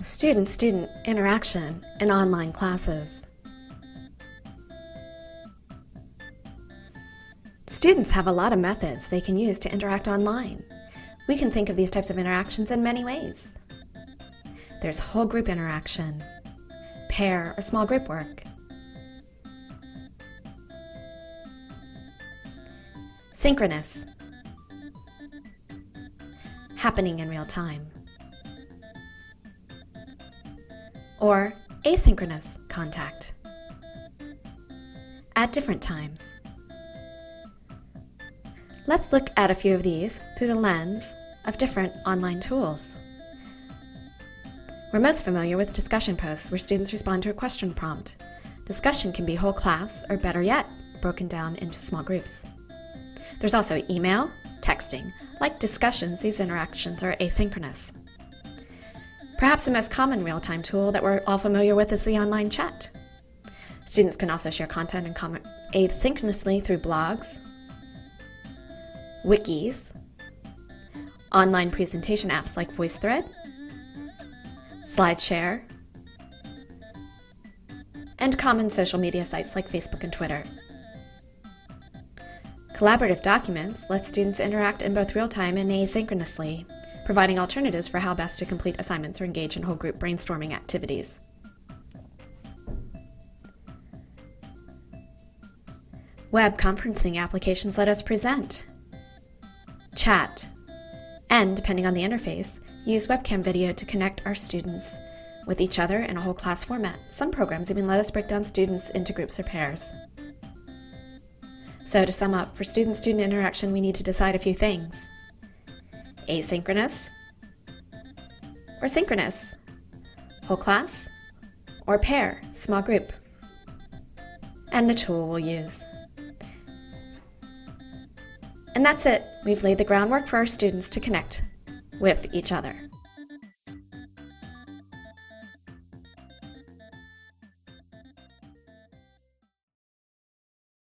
Student-student interaction in online classes. Students have a lot of methods they can use to interact online. We can think of these types of interactions in many ways. There's whole group interaction, pair or small group work, synchronous, happening in real time, or asynchronous contact. At different times. Let's look at a few of these through the lens of different online tools. We're most familiar with discussion posts where students respond to a question prompt. Discussion can be whole class or better yet, broken down into small groups. There's also email, texting. Like discussions, these interactions are asynchronous. Perhaps the most common real-time tool that we're all familiar with is the online chat. Students can also share content and comment asynchronously through blogs, wikis, online presentation apps like VoiceThread, SlideShare, and common social media sites like Facebook and Twitter. Collaborative documents let students interact in both real-time and asynchronously, providing alternatives for how best to complete assignments or engage in whole group brainstorming activities. Web conferencing applications let us present, chat, and, depending on the interface, use webcam video to connect our students with each other in a whole class format. Some programs even let us break down students into groups or pairs. So to sum up, for student-student interaction, we need to decide a few things. Asynchronous or synchronous? Whole class or pair, small group? And the tool we'll use. And that's it. We've laid the groundwork for our students to connect with each other.